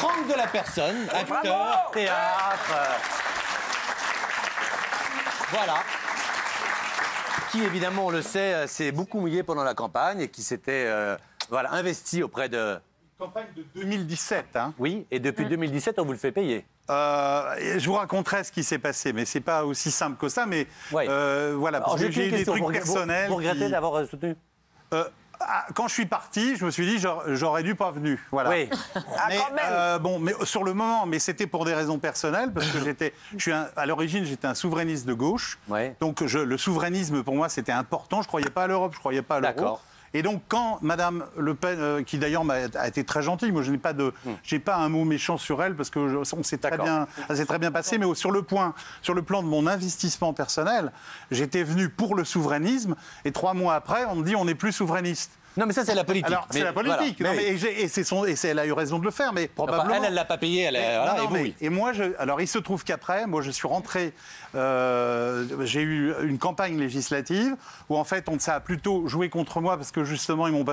Franck de la personne, acteur, théâtre. Voilà. Qui, évidemment, on le sait, euh, s'est beaucoup mouillé pendant la campagne et qui s'était euh, voilà, investi auprès de. Campagne de 2017. Hein. Oui, et depuis 2017, on vous le fait payer. Euh, je vous raconterai ce qui s'est passé, mais c'est pas aussi simple que ça. Mais Ouais. euh, voilà, Alors, parce que j'ai eu une des trucs personnels. vous regrettez qui- d'avoir soutenu quand je suis parti, je me suis dit j'aurais dû pas venu. Voilà. Oui. Mais, quand même. euh, bon, mais sur le moment, mais c'était pour des raisons personnelles parce que j'étais, je suis un- à l'origine j'étais un souverainiste de gauche. Ouais. Donc je- le souverainisme pour moi c'était important. Je croyais pas à l'Europe, je croyais pas à l'euro. Et donc quand Madame Le Pen, euh, qui d'ailleurs a été très gentille, moi je n'ai pas de, j'ai pas un mot méchant sur elle parce que je- on s'est très Hmm. Bien, ça s'est très bien passé. Mais sur le point, sur le plan de mon investissement personnel, j'étais venu pour le souverainisme et trois mois après on me dit on n'est plus souverainiste. Non, mais ça, c'est la politique. Alors, c'est la politique. voilà. Non, Mais mais- oui. et, et son, et elle a eu raison de le faire, mais Enfin, probablement. elle, elle l'a pas payé, elle, Mais- voilà, non, non, et vous, mais- oui. et moi, je, alors il se trouve qu'après, moi, je suis rentré. euh, j'ai eu une campagne législative où en fait, on ça a plutôt joué contre moi parce que justement, ils m'ont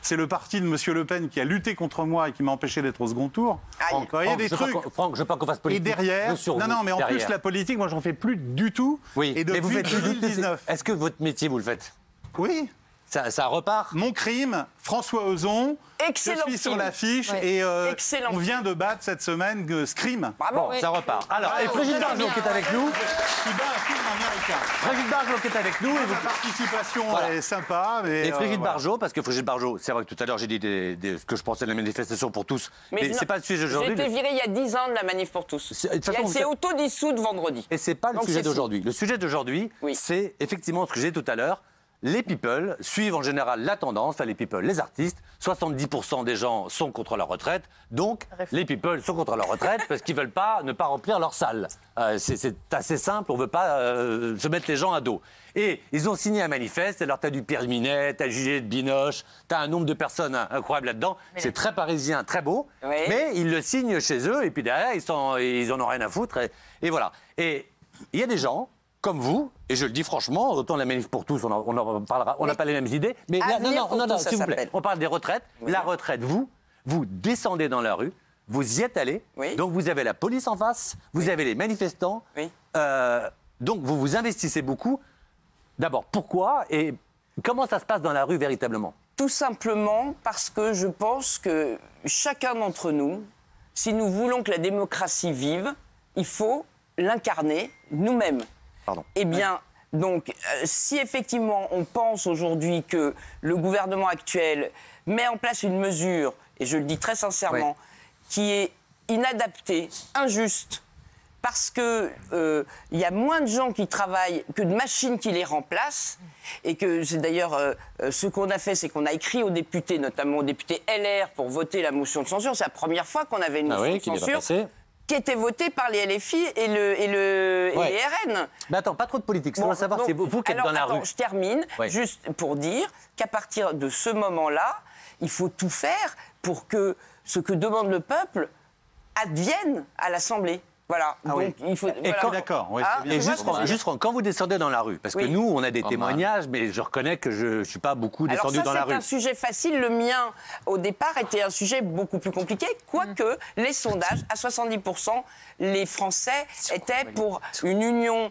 C'est le parti de Monsieur Le Pen qui a lutté contre moi et qui m'a empêché d'être au second tour. Aïe. Vous voyez Franck, des je veux pas trucs. Franck, je veux pas qu'on fasse Et politique. derrière, sur non, vous, non, mais en derrière. plus, la politique, moi, j'en fais plus du tout. Oui, et mais vous depuis faites 2019. Est-ce que votre métier, vous le faites? Oui. Ça, ça repart? Mon crime, François Ozon. Excellent Je suis sur l'affiche Ouais. et euh, Excellent on vient de battre cette semaine euh, Scream. Bravo. Bon, ça repart. Alors, et Brigitte Bardot qui est avec nous. Qui bat un film américain. Brigitte Bardot qui est avec nous. La participation Voilà. est sympa, mais. et euh, Brigitte voilà. Barjot, parce que Brigitte Barjot, c'est vrai que tout à l'heure j'ai dit des- des- ce que je pensais de la manifestation pour tous, mais, je- c'est pas le sujet J'ai d'aujourd'hui. été virée il y a 10 ans de la manif pour tous. C'est- de toute Et façon, elle s'est auto-dissoute vendredi. Et c'est pas le sujet d'aujourd'hui. Le sujet d'aujourd'hui, c'est effectivement ce que j'ai dit tout à l'heure. Les people suivent en général la tendance, enfin les people, les artistes. 70% des gens sont contre la retraite, donc les people sont contre la retraite parce qu'ils veulent pas ne pas remplir leur salle. Euh, c'est- assez simple, on veut pas euh, se mettre les gens à dos. Et ils ont signé un manifeste. Alors t'as du Pierre Minet, t'as Juliette de Binoche, t'as un nombre de personnes incroyables là-dedans. C'est très parisien, très beau, Oui. mais ils le signent chez eux et puis derrière ils, sont, ils en ont rien à foutre et, et voilà. Et il y a des gens comme vous, et je le dis franchement, autant la manif pour tous, on en, on en parlera, on n'a Oui. pas les mêmes idées, mais là, non, non, non, s'il vous plaît, on parle des retraites. La retraite, vous, vous descendez dans la rue, vous y êtes allé, Oui. donc vous avez la police en face, vous avez les manifestants, Oui. euh, donc vous vous investissez beaucoup. D'abord, pourquoi et comment ça se passe dans la rue véritablement? Tout simplement parce que je pense que chacun d'entre nous, si nous voulons que la démocratie vive, il faut l'incarner nous-mêmes. Pardon. Eh bien, donc, euh, si effectivement on pense aujourd'hui que le gouvernement actuel met en place une mesure, et je le dis très sincèrement, qui est inadaptée, injuste, parce que euh, y a moins de gens qui travaillent que de machines qui les remplacent, et que c'est d'ailleurs euh, ce qu'on a fait, c'est qu'on a écrit aux députés, notamment aux députés LR, pour voter la motion de censure. C'est la première fois qu'on avait une Ah motion oui, de censure. Qui était votée par les LFI et, le, et, le, et Ouais. les RN. Mais attends, pas trop de politique. Savoir, c'est vous, vous qui êtes alors, dans la attends, rue. Je termine juste pour dire qu'à partir de ce moment-là, il faut tout faire pour que ce que demande le peuple advienne à l'Assemblée. Voilà. Ah Donc, oui. il faut. Et voilà. D'accord, Ah, c'est. Et vois juste, juste, quand vous descendez dans la rue, parce que Oui. nous, on a des témoignages, mais je reconnais que je ne suis pas beaucoup Alors descendu ça, dans la c'est rue. un sujet facile. Le mien, au départ, était un sujet beaucoup plus compliqué. Quoique, les sondages, à 70%, les Français étaient pour une union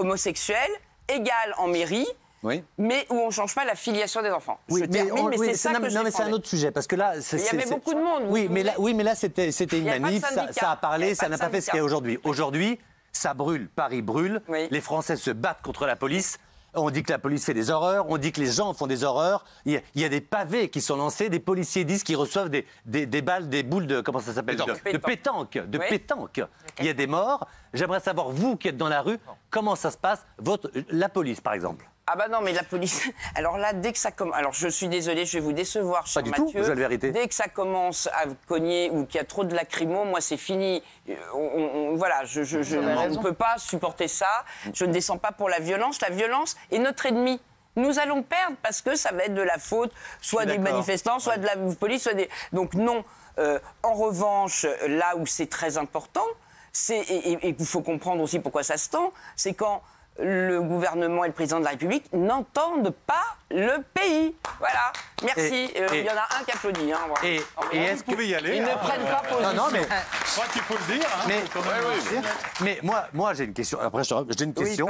homosexuelle égale en mairie, Oui. mais où on ne change pas la filiation des enfants. je mais, termine, on- mais oui, c'est ça non, que mais- je non, mais c'est un autre sujet parce que là, c'est- Il y avait c'est- beaucoup de monde, Oui, mais là, oui, mais là, c'était, c'était une manif, ça, a parlé, ça n'a pas fait ce qu'il y a aujourd'hui. Aujourd'hui, ça brûle, Paris brûle. Oui. Les Français se battent contre la police. On dit que la police fait des horreurs, on dit que les gens font des horreurs. Il y a, il y a des pavés qui sont lancés, des policiers disent qu'ils reçoivent des, des, des balles, des boules de comment ça s'appelle, de, Pétanque. de pétanque, de Oui. pétanque. Il y a des morts. J'aimerais savoir vous qui êtes dans la rue, comment ça se passe, votre, la police par exemple. Ah bah non, mais la police. Alors là, dès que ça commence. Alors je suis désolée, je vais vous décevoir, cher du tout, Mathieu. je dis la vérité. Dès que ça commence à cogner ou qu'il y a trop de lacrymo, moi c'est fini. Euh, on- on- on- voilà, je, je, je- Vous avez on ne peut pas supporter ça. Je ne descends pas pour la violence. La violence est notre ennemi. Nous allons perdre parce que ça va être de la faute, soit des manifestants, soit de la police, soit des. Donc non. Euh, en revanche, là où c'est très important, c'est et il faut comprendre aussi pourquoi ça se tend, c'est quand le gouvernement et le président de la République n'entendent pas le pays. Voilà. Merci. Euh, Il y en a un qui applaudit. Hein, voilà. Et, et est-ce Vous pouvez y aller. Ils ne hein. prennent pas position. Non, non, mais, Je crois qu'il faut le dire. hein, Mais- faut quand même le dire. mais moi, moi j'ai une question. Après, j'ai une question.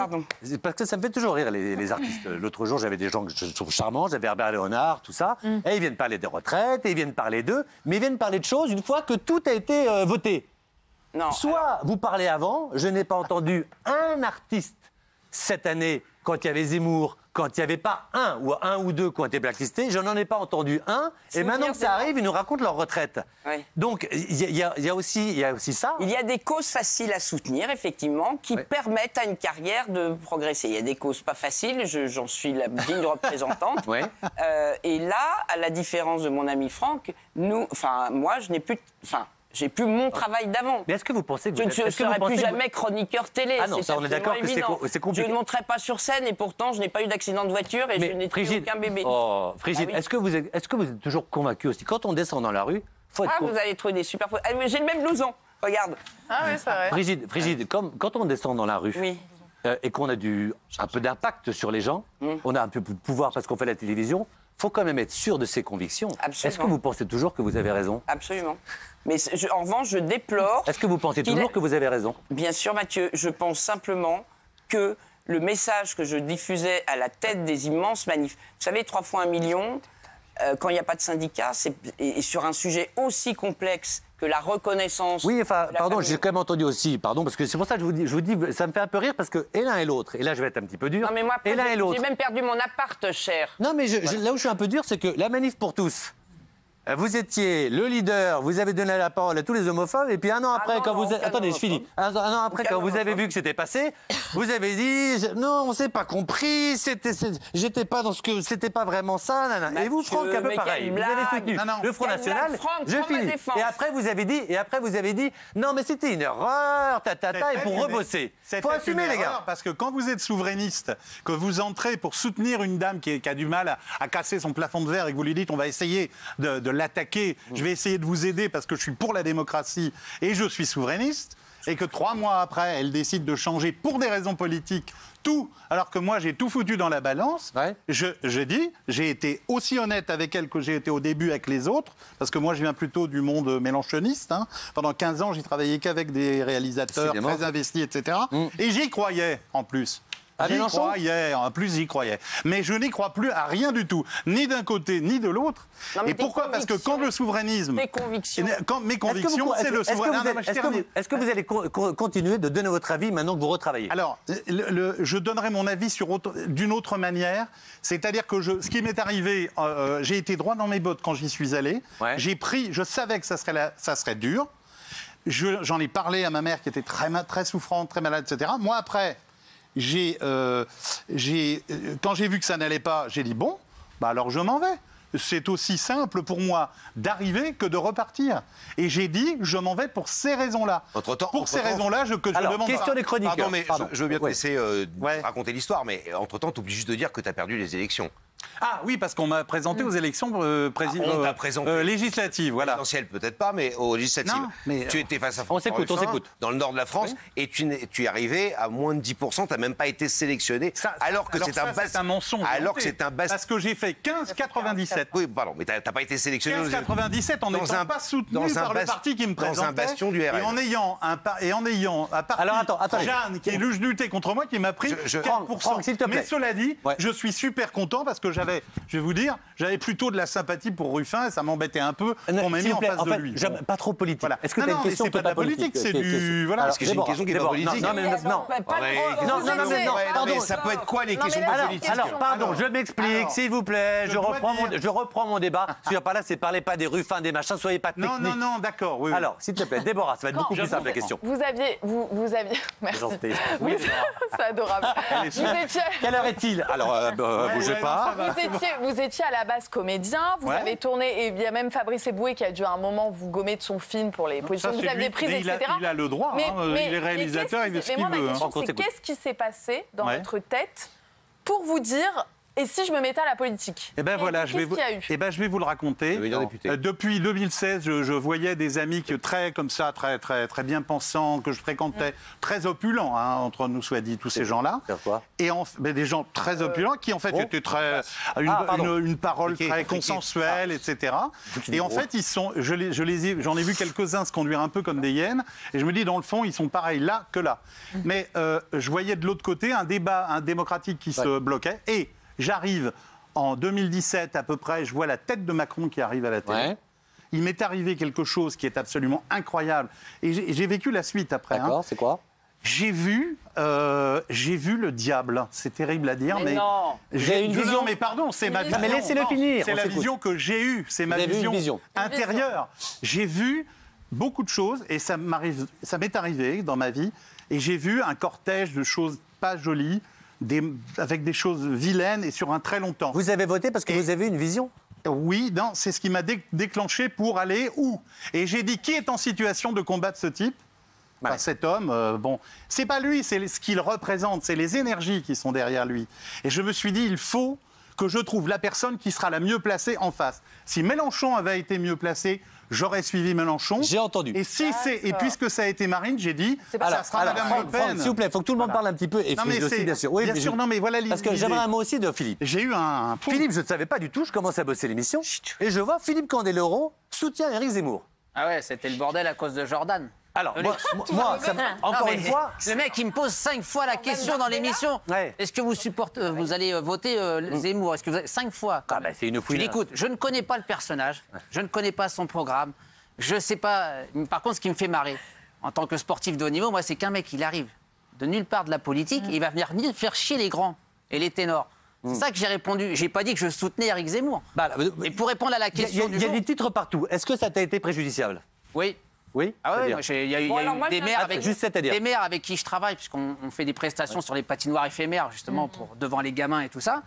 Parce que ça me fait toujours rire, les, les artistes. L'autre jour, j'avais des gens que je trouve charmants. J'avais Herbert Léonard, tout ça. Et ils viennent parler des retraites, et ils viennent parler d'eux. Mais ils viennent parler de choses une fois que tout a été euh, voté. Non. Soit vous parlez avant, je n'ai pas entendu un artiste cette année, quand il y avait Zemmour, quand il n'y avait pas un ou un ou deux qui ont été blacklistés, je n'en ai pas entendu un. Et maintenant que ça arrive, ils nous racontent leur retraite. Oui. Donc, il y, y y a aussi, il y a aussi ça. Il y a des causes faciles à soutenir, effectivement, qui permettent à une carrière de progresser. Il y a des causes pas faciles, je- j'en suis la digne représentante. Euh, et là, à la différence de mon ami Franck, nous, enfin, moi, je n'ai plus, enfin, j'ai plus mon travail d'avant. Mais est-ce que vous pensez que Je vous ne que vous serai plus que jamais chroniqueur télé. Ah non, ça, on est d'accord que c'est évident. co- c'est compliqué. Je ne monterai pas sur scène et pourtant, je n'ai pas eu d'accident de voiture et je n'ai Frigide, aucun bébé. Oh, Frigide, Ah oui. est-ce que, vous êtes- est-ce que vous êtes toujours convaincu aussi? Quand on descend dans la rue, faut être Ah, vous allez trouver des super photos. Ah, J'ai le même blouson. Regarde. Ah oui, c'est vrai. Frigide, Frigide, comme, quand on descend dans la rue Oui. euh, et qu'on a du, un peu d'impact sur les gens, Mm. on a un peu de pouvoir parce qu'on fait la télévision, faut quand même être sûr de ses convictions. Est-ce que vous pensez toujours que vous avez raison? Absolument. Mais je- en revanche, je déplore. Est-ce que vous pensez toujours est- que vous avez raison? Bien sûr, Mathieu, je pense simplement que le message que je diffusais à la tête des immenses manifs, vous savez, trois fois un million, euh, quand il n'y a pas de syndicat, et, et sur un sujet aussi complexe que la reconnaissance. Oui, enfin, pardon, j'ai quand même entendu aussi, pardon, parce que c'est pour ça que je vous dis, je vous dis, ça me fait un peu rire parce que et l'un et l'autre, et là je vais être un petit peu dur, Non, mais moi, après, et l'un j'ai- et l'autre. j'ai même perdu mon appart, cher. Non, mais je- je- là où je suis un peu dur, c'est que la manif pour tous. Vous étiez le leader, vous avez donné la parole à tous les homophobes, et puis un an après, non, quand non, vous... Attendez, je finis. Un, un an après, Aucun quand vous avez vu que c'était passé, vous avez dit, non, on s'est pas compris, c'était, j'étais pas dans ce que... C'était pas vraiment ça, nanana. Et vous, Franck, un peu pareil. Vous avez soutenu Non, non. le Front National, Franck, je finis. Et après, vous avez dit, et après, vous avez dit, non, mais c'était une erreur, ta, ta, ta, et pour une- rebosser. Faut assumer, une les erreur, gars. Parce que quand vous êtes souverainiste, que vous entrez pour soutenir une dame qui, qui a du mal à, à casser son plafond de verre et que vous lui dites on va essayer de, de l'attaquer, je vais essayer de vous aider parce que je suis pour la démocratie et je suis souverainiste, et que trois mois après, elle décide de changer pour des raisons politiques tout, alors que moi j'ai tout foutu dans la balance, Ouais. je, je dis, j'ai été aussi honnête avec elle que j'ai été au début avec les autres, parce que moi je viens plutôt du monde mélanchoniste. hein. Pendant 15 ans, j'ai travaillé qu'avec des réalisateurs Décidément. très investis, etc. Et j'y croyais en plus. À J'y Mélenchon croyais, en plus j'y croyais. Mais je n'y crois plus à rien du tout, ni d'un côté ni de l'autre. Non, Et pourquoi? Parce que quand le souverainisme. Tes convictions. Quand mes vous- convictions, c'est le souverainisme. allez- Est-ce que vous- est-ce que vous allez co- co- continuer de donner votre avis maintenant que vous retravaillez? Alors, le- le- je donnerai mon avis sur autre- d'une autre manière. C'est-à-dire que je, ce qui m'est arrivé, euh, euh, j'ai été droit dans mes bottes quand j'y suis allé. Ouais. J'ai pris, je savais que ça serait, la- ça serait dur. Je- J'en ai parlé à ma mère qui était très, très souffrante, très malade, etc. Moi, après, j'ai, euh, euh, quand j'ai vu que ça n'allait pas, j'ai dit bon, bah alors je m'en vais. C'est aussi simple pour moi d'arriver que de repartir. Et j'ai dit, je m'en vais pour ces raisons-là. Pour ces raisons-là, je, que je Alors, demande question des chroniqueurs. Pardon, mais Pardon. Je, je veux bien te Ouais. laisser euh, Ouais. raconter l'histoire, mais entre-temps, tu oublies juste de dire que tu as perdu les élections. Ah oui, parce qu'on m'a présenté aux élections euh, Ah, on t'a euh, présenté. euh, législatives, voilà. Présidentielles, peut-être pas, mais aux législatives. Non, mais- Tu étais face à On François s'écoute, on s'écoute. Dans le nord de la France, et tu, tu es arrivé à moins de 10%, tu n'as même pas été sélectionné. Ça- alors que c'est un, bas- un mensonge. Alors que c'est un bas- Parce que j'ai fait 15,97. Oui, pardon, mais tu n'as pas été sélectionné. aux- 15,97 en Dans n'étant un- pas soutenu dans un par le parti qui me dans un présentait. bastion du RN. Et en ayant un, par- et en ayant un parti, Alors, attends, attendez. Jeanne, qui est lutté contre moi, qui m'a pris Je- je- 4%. Franck, Franck, s'il te plaît. Mais cela dit, je suis super content parce que j'avais, je vais vous dire, j'avais plutôt de la sympathie pour Ruffin et ça m'embêtait un peu Non, qu'on m'ait mis en face de fait, lui. j'aime- Pas trop politique. Voilà. Est-ce que Non, tu as une question qui pas de la politique, c'est du- voilà. Alors, Parce que j'ai une question qui est pas politique. Non, non, mais non, non. Pas- pas- non, pardon. ça peut être quoi les questions de Alors, politique alors, pardon, je m'explique, s'il vous plaît. Je, reprends mon, dire- je reprends mon débat. Je veux dire, pas là, c'est parler pas des ruffins, des machins, soyez pas techniques. Non, non, non, d'accord. Alors, s'il te plaît, Déborah, ça va être beaucoup plus simple la question. Vous aviez, vous, vous aviez, merci. C'est adorable. Vous étiez, Quelle heure est-il? Alors, euh, bougez ouais, pas. Vous étiez, vous étiez à la base comédien. Vous Ouais. avez tourné et il y a même Fabrice Eboué qui a dû à un moment vous gommer de son film pour les positions Ça, que vous aviez prises, Mais il a- etc. il a le droit, hein, euh, il est réalisateur, mais il fait qu'est-ce ce qu'il mais veut, qu'est-ce qui s'est passé dans Ouais. votre tête pour vous dire Et si je me mettais à la politique Eh ben voilà, je vais, qu'est-ce vous, qu'il y a eu? eh ben, je vais vous le raconter. Devenir député. Euh, depuis 2016, je, je voyais des amis que très comme ça, très très très bien pensants, que je fréquentais, très opulents hein, entre nous soit dit, tous ces gens-là. Et en, ben, des gens très opulents qui en fait étaient très une, Ah, une- une parole très consensuelle, etc. Friqués, Et en gros. fait, ils sont, je les, je les ai, j'en ai vu quelques-uns se conduire un peu comme des hyènes. Et je me dis, dans le fond, ils sont pareils là que là. Mais euh, je voyais de l'autre côté un débat, un démocratique qui se bloquait. Et j'arrive en 2017 à peu près, je vois la tête de Macron qui arrive à la télé. Ouais. Il m'est arrivé quelque chose qui est absolument incroyable. Et j'ai j'ai vécu la suite après. hein. D'accord, c'est quoi? J'ai vu, euh, j'ai vu le diable. C'est terrible à dire, Mais mais, non. Avez une vision Non, mais pardon, c'est ma vision. Mais laissez-le finir, C'est la vision que j'ai eue. C'est ma vision, vision. intérieure. J'ai vu beaucoup de choses et ça m'arrive, ça m'est arrivé dans ma vie. Et j'ai vu un cortège de choses pas jolies, des, avec des choses vilaines et sur un très long temps. Vous avez voté parce que Et- vous avez une vision? Oui, non, c'est ce qui m'a dé- déclenché pour aller où? Et j'ai dit qui est en situation de combattre ce type? Enfin, cet homme, euh, bon, c'est pas lui, c'est ce qu'il représente, c'est les énergies qui sont derrière lui. Et je me suis dit, il faut que je trouve la personne qui sera la mieux placée en face. Si Mélenchon avait été mieux placé, j'aurais suivi Mélenchon. J'ai entendu. Et si c'est et puisque ça a été Marine, j'ai dit, C'est pas ça sera Madame Franck, Le Pen. S'il vous plaît, il faut que tout le monde parle un petit peu. Et Non, Philippe mais aussi, c'est- bien sûr. Oui, bien mais sûr, je- non, mais voilà Parce que j'aimerais un mot aussi de Philippe. J'ai eu un. Philippe, je ne savais pas du tout, je commence à bosser l'émission, et je vois Philippe Candeloro soutient Éric Zemmour. Ah ouais, c'était le bordel à cause de Jordan. Alors, Le moi, ça encore Non, mais une fois, le mec il me pose cinq fois la question dans l'émission. Ouais. Est-ce que vous supportez, euh, vous allez euh, voter euh, Zemmour? Est-ce que vous avez- cinq fois quand Ah bah, même. c'est une Je fouine. lui dis, écoute, je ne connais pas le personnage, je ne connais pas son programme, je sais pas. Par contre, ce qui me fait marrer en tant que sportif de haut niveau, moi, c'est qu'un mec il arrive de nulle part de la politique, il va venir ni faire chier les grands et les ténors. C'est ça que j'ai répondu. J'ai pas dit que je soutenais Eric Zemmour. bah, euh, Et pour répondre à la il y a, question il y a- du y a jour, des titres partout. Est-ce que ça t'a été préjudiciable? Oui. Oui Ah ouais, il y a eu, Bon, il y a alors eu moi, des maires Ah, avec juste c'est-à-dire des maires avec qui je travaille puisqu'on on fait des prestations sur les patinoires éphémères justement Mm. pour devant les gamins et tout ça.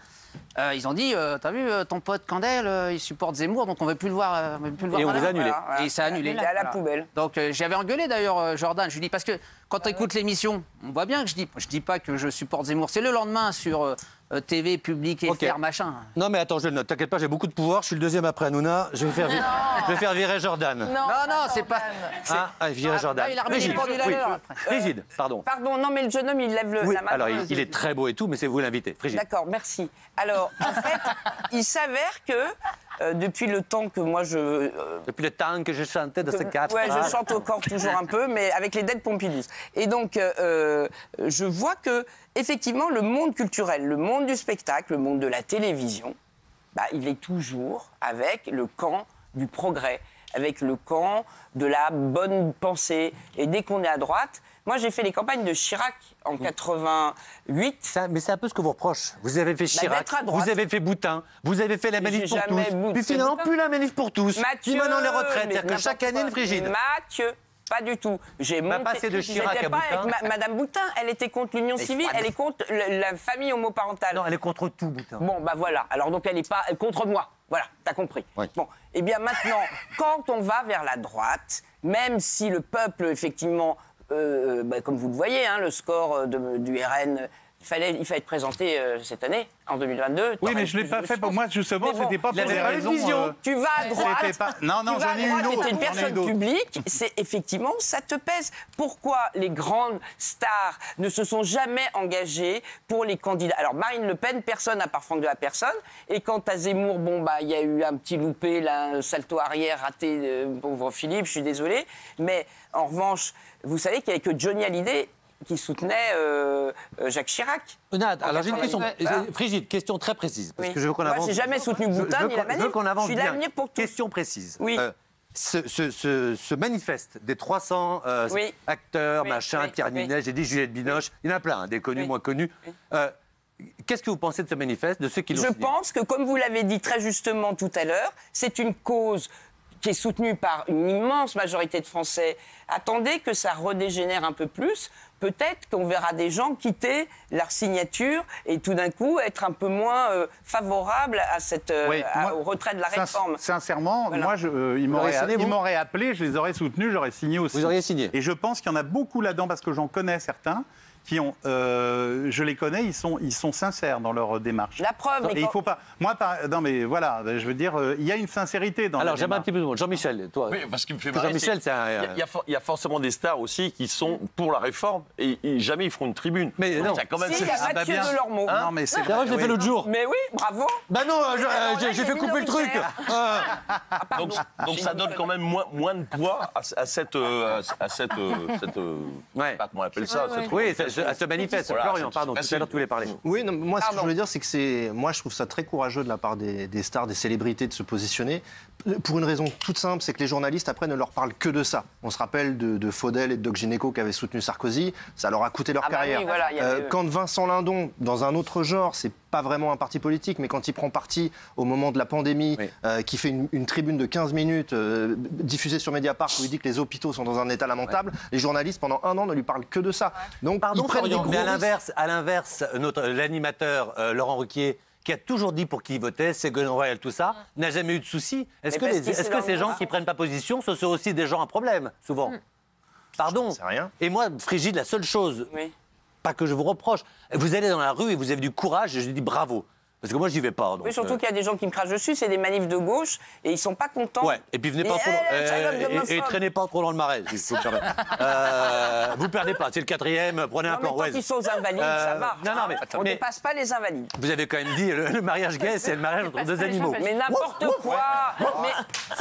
Euh, ils ont dit, euh, t'as vu euh, ton pote Candel, euh, il supporte Zemmour donc on veut plus le voir, euh, on veut plus le voir. Et on vous la- a annulé. Voilà, voilà. Et ça a annulé. Il est à la Voilà. poubelle. Donc euh, j'avais engueulé d'ailleurs euh, Jordan. Je lui dis parce que quand on écoute l'émission, on voit bien que je dis, je dis pas que je supporte Zemmour. C'est le lendemain sur euh, euh, TV, public et Ok. FR, machin. Non, mais attends, je le note. T'inquiète pas, j'ai beaucoup de pouvoir. Je suis le deuxième après Hanouna. Je vais faire, vi- je vais faire virer Jordan. Non, Non, non, c'est pas. Ah, ah, virer Ah, Jordan. là, il a remis à oui. l'heure, après. Frigide, pardon. Pardon, non, mais le jeune homme, il lève le, Oui, la main. alors il, il est très beau et tout, mais c'est vous l'invité. Frigide. D'accord, merci. Alors, en fait, il s'avère que euh, depuis le temps que moi je. euh, Depuis le temps que je chantais de ces quatre. Ouais, je chante encore toujours un peu, mais avec les dettes Pompidou. Et donc, euh, euh, je vois que, effectivement, le monde culturel, le monde du spectacle, le monde de la télévision, bah, il est toujours avec le camp du progrès, avec le camp de la bonne pensée. Et dès qu'on est à droite, moi j'ai fait les campagnes de Chirac en 88. Ça- mais c'est un peu ce que vous reproche. Vous avez fait Chirac, à droite. vous avez fait Boutin, vous avez fait la manif pour tous. Puis finalement, plus la manif pour tous. Mathieu Puis maintenant les retraites. C'est-à-dire que chaque année, une frigide. Mathieu pas du tout. J'ai Bah, monté. passer de Chirac à pas Boutin. avec ma- Madame Boutin. Elle était contre l'union civile. Elle est contre le- la famille homoparentale. Non, elle est contre tout, Boutin. Bon, bah voilà. Alors donc elle n'est pas contre moi. Voilà, t'as compris. Oui. Bon, eh bien maintenant, quand on va vers la droite, même si le peuple, effectivement, euh, bah, comme vous le voyez, hein, le score euh, de- du RN, il fallait, il fallait être présenté euh, cette année, en 2022. Oui, mais je ne l'ai pas fait pour moi, justement, bon, c'était pas pour des de raisons. vision. euh, tu vas à droite. Pas- non, non, tu j'en ai une autre, une ai eu personne publique, c'est effectivement, ça te pèse. Pourquoi les grandes stars ne se sont jamais engagées pour les candidats? Alors, Marine Le Pen, personne à part Franck de la Personne. Et quant à Zemmour, bon, bah, il y a eu un petit loupé, là, un salto arrière raté, euh, pauvre Philippe, je suis désolé. Mais en revanche, vous savez qu'il n'y avait que Johnny Hallyday qui soutenait euh, euh, Jacques Chirac. Nad, alors j'ai une question. Voilà. Frigide, question très précise. Parce Oui. que je veux qu'on Moi, avance. j'ai jamais soutenu Boutin je veux ni la manif. Je veux qu'on avance Je suis bien. l'avenir pour tous. Question précise. Oui. Euh, ce, ce- ce- ce manifeste des 300 euh, Oui. acteurs, Oui, machin, oui, Pierre oui. Ninet, j'ai dit Juliette Binoche, il y en a plein, hein, des connus, Oui. moins connus. Euh, Qu'est-ce que vous pensez de ce manifeste, de ceux qui l'ont Je signé pense que, comme vous l'avez dit très justement tout à l'heure, c'est une cause qui est soutenue par une immense majorité de Français. Attendez que ça redégénère un peu plus peut-être qu'on verra des gens quitter leur signature et tout d'un coup être un peu moins euh, favorables à cette, euh, Oui, à- moi, au retrait de la réforme. Sincèrement, Voilà. moi, je, euh, ils m'auraient appelé, je les aurais soutenus, j'aurais signé aussi. Vous auriez signé Et je pense qu'il y en a beaucoup là-dedans parce que j'en connais certains qui ont, euh, je les connais, ils sont, ils sont sincères dans leur démarche. La preuve, mais Et il faut pas. Moi, par- non, mais voilà, je veux dire, euh, il y a une sincérité dans. Alors j'aimerais un petit peu de monde. Jean-Michel, toi. Oui, parce qu'il me fait. Jean-Michel, c'est un- Il y a- il y, forcément des stars aussi qui sont pour la réforme et, et jamais ils feront une tribune. Mais Donc, non. il y a quand même Si, il y a Mathieu bien. Delormeau. Non, mais c'est C'est vrai, je l'ai oui. fait l'autre jour. Mais oui, bravo. Bah non, là, j'ai fait couper le truc. Ah. Donc, donc ça donne quand même moins, moins de poids à, à cette, euh, à cette, euh, cette, euh, Ouais. pas comment on appelle ça. Oui, ça se manifeste. Voilà, Florian, pardon, tout c'est- à l'heure tu voulais parler. Oui, non, moi, ce que je voulais dire, c'est que c'est, moi, je trouve ça très courageux de la part des, des stars, des célébrités de se positionner. Pour une raison toute simple, c'est que les journalistes, après, ne leur parlent que de ça. On se rappelle de, de Faudel et de Doc Gineco qui avaient soutenu Sarkozy. Ça leur a coûté leur Ah bah carrière. oui, voilà, eux. quand Vincent Lindon, dans un autre genre, c'est pas vraiment un parti politique, mais quand il prend parti au moment de la pandémie, Oui. euh, qui fait une, une tribune de 15 minutes euh, diffusée sur Mediapart où il dit que les hôpitaux sont dans un état lamentable, les journalistes, pendant un an, ne lui parlent que de ça. Donc, Pardon, ils prennent Florian, des gros mais à l'inverse, à l'inverse, notre l'animateur euh, Laurent Ruquier, qui a toujours dit pour qui il votait, Ségolène Royal, tout ça, n'a jamais eu de soucis. Est-ce Mais que, les- ces gens qui prennent pas position, ce sont aussi des gens à problème, souvent? Pardon. sais rien. Et moi, Frigide, la seule chose, Oui. Pas que je vous reproche, vous allez dans la rue et vous avez du courage, et je dis bravo. Parce que moi, j'y vais pas. donc, Oui, surtout euh, qu'il y a des gens qui me crachent dessus, c'est des manifs de gauche et ils sont pas contents. Ouais, et puis venez pas Et, trop, eh, euh, Charlotte et- et, d'homophobe. traînez pas trop dans le marais. quand même. Euh, vous perdez pas, c'est le quatrième, prenez un Non, mais plan. tant qu'ils sont aux invalides, ça Euh, va. non, non, mais- on ne mais- dépasse pas les invalides. Vous avez quand même dit le, le mariage gay, c'est le mariage entre deux animaux. Mais n'importe quoi. Mais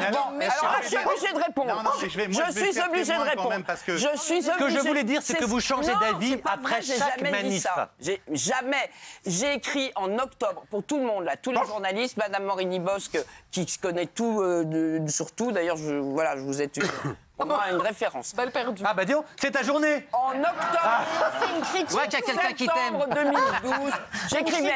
alors, bon, mais alors là, je je suis obligée de répondre. Non, non, mais je vais- moi, je suis faire obligée de répondre. parce que- Je suis Ce que je voulais dire, c'est que vous changez d'avis après chaque manif. ça. J'ai jamais. J'ai écrit en octobre pour tout le monde là, tous les journalistes, Madame Morini Bosque qui se connaît tout euh, sur tout. D'ailleurs, je voilà, je vous êtes une, pour moi une référence. Balle perdue. Ah bah dis donc, c'est ta journée En octobre, C'est une critique. Ouais, qu'il y a quelqu'un qui t'aime. septembre 2012, j'écrivais.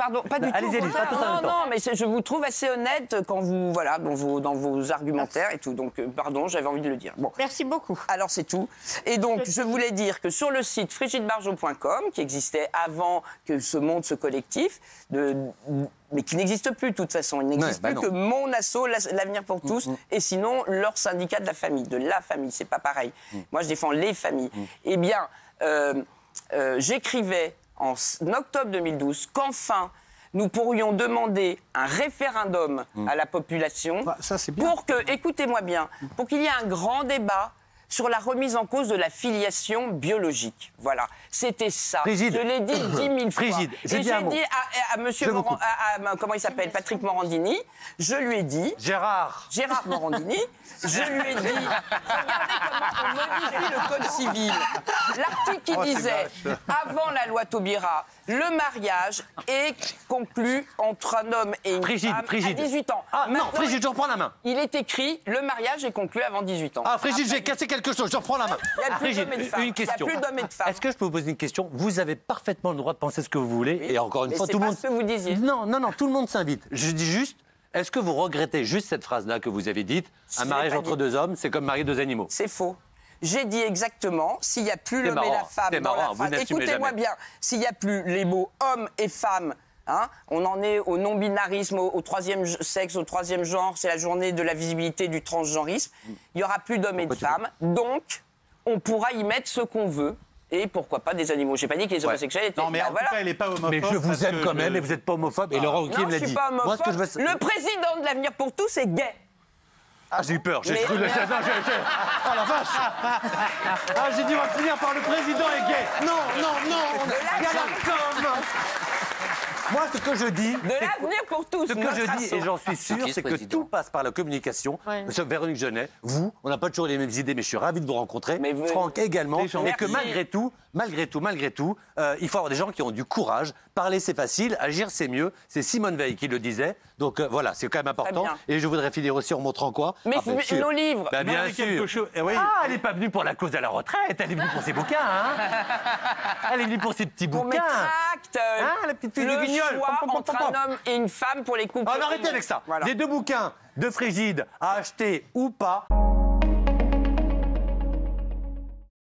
Pardon, pas du tout. Pas même non, non, mais je vous trouve assez honnête quand vous, voilà, dans vos, dans vos argumentaires et tout. Donc, euh, pardon, j'avais envie de le dire. Bon. Merci beaucoup. Alors c'est tout. Et donc je voulais dire que sur le site frigidebargeau.com, qui existait avant que se monte ce collectif, de- mais qui n'existe plus de toute façon, il n'existe Ouais, bah plus non. que mon asso, la- l'avenir pour tous, et sinon leur syndicat de la famille, de la famille, c'est pas pareil. Moi je défends les familles. Eh bien, euh, euh, j'écrivais en octobre 2012 qu'enfin nous pourrions demander un référendum à la population Bah, ça, bien. pour que, écoutez-moi bien, pour qu'il y ait un grand débat sur la remise en cause de la filiation biologique. Voilà, c'était ça. Frigide. Je l'ai dit dix mille fois. Frigide, Et dit j'ai dit à, à monsieur Moran- à- comment il s'appelle, Patrick Morandini, je lui ai dit, Gérard. Gérard Morandini, je lui ai dit, regardez comment on modifie le code civil. L'article qui Oh, disait, avant la loi Taubira, le mariage est conclu entre un homme et une Frigide, femme frigide. à 18 ans. Ah non, Frigide, je reprends la main. il est écrit, le mariage est conclu avant 18 ans. Ah, Frigide, j'ai cassé quelque chose, je reprends la main. Il y a plus d'hommes et de femmes. une Il y a question. plus d'hommes et de femmes. Est-ce que je peux vous poser une question Vous avez parfaitement le droit de penser ce que vous voulez. Oui, Et encore une mais fois, tout le pas monde. ce que vous disiez. Non, non, non, tout le monde s'invite. Je dis juste. Est-ce que vous regrettez juste cette phrase-là que vous avez dite Un mariage entre deux hommes, c'est comme marier deux animaux. C'est faux. J'ai dit exactement, s'il n'y a plus l'homme et la femme c'est dans marrant, la vous phrase, n'assumez écoutez-moi bien, s'il n'y a plus les mots homme et femme, hein, on en est au non-binarisme, au, au troisième sexe, au troisième genre, c'est la journée de la visibilité du transgenrisme, il n'y aura plus d'hommes et de femmes, donc on pourra y mettre ce qu'on veut, et pourquoi pas des animaux. J'ai pas dit que les homosexuels étaient... Non, mais Bah, en voilà. tout cas, elle n'est pas homophobe. Mais je vous aime quand même je- et vous n'êtes pas homophobe. Et Laurent Ruquier Non, me je l'a suis dit. pas homophobe. Moi, ce que je veux. Le président de l'Avenir pour tous est gay. Ah, j'ai eu peur. J'ai cru. mais- Non, j'ai- j'ai- Oh la vache Ah, j'ai dit, on va finir par le président est gay. Non, non, non. Il y a la com. Moi, ce que je dis. De c'est que- l'avenir pour tous. Ce que notre je dis, asso. et j'en suis sûr, qui, ce c'est que tout passe par la communication. Ouais. Monsieur Véronique Genet, vous, on n'a pas toujours les mêmes idées, mais je suis ravi de vous rencontrer. Mais vous- Franck également. Et que malgré tout, malgré tout, malgré tout, euh, il faut avoir des gens qui ont du courage. Parler, c'est facile. Agir, c'est mieux. C'est Simone Veil qui le disait. Donc euh, voilà, c'est quand même important. Et je voudrais finir aussi en montrant quoi Mais Ah, bien f- sûr. nos livres. Bah, bien avec quelque sûr. chose- eh oui. Ah, elle n'est pas venue pour la cause de la retraite, elle est venue pour ses bouquins. Hein elle est venue pour ses petits Pour mes bouquins. tracts, euh, Ah, la petite fille le du guignol. choix Pom, pom, pom, entre pom, pom. un homme et une femme pour les couples. Ah, on arrêtez avec ça. Voilà. Les deux bouquins de Frigide à acheter ou pas.